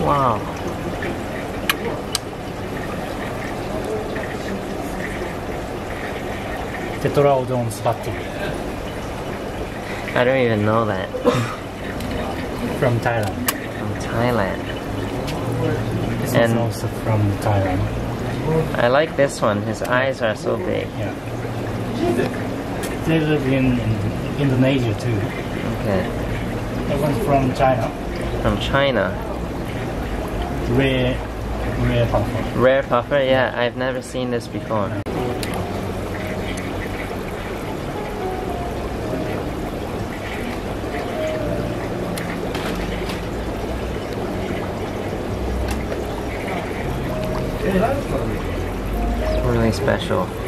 Wow. Tetraodon spati I don't even know that. from Thailand. From Thailand. This And- is also from Thailand. I like this one. His eyes are so big. Yeah. They live in, in Indonesia too. Okay. That one's from China. From China. Rare, rare puffer. Rare puffer. Yeah, I've never seen this before. Really special.